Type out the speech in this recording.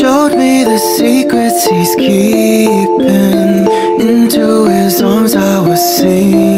showed me the secrets he's keeping Into his arms I was sinking